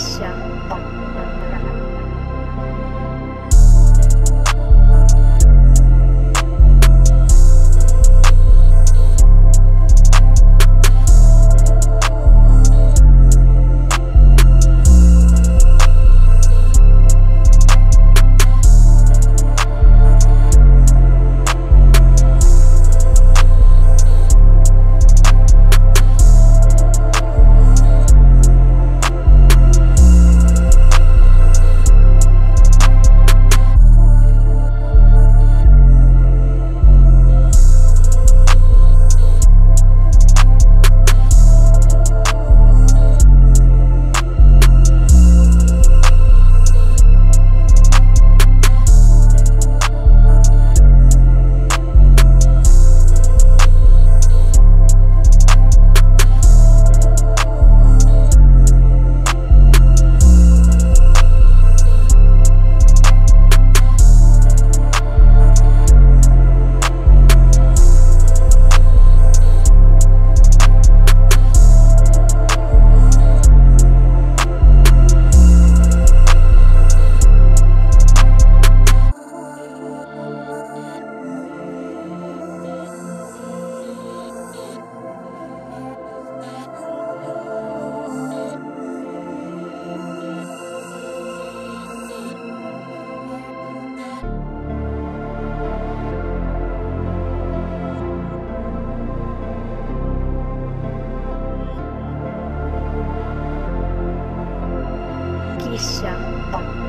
想懂。想。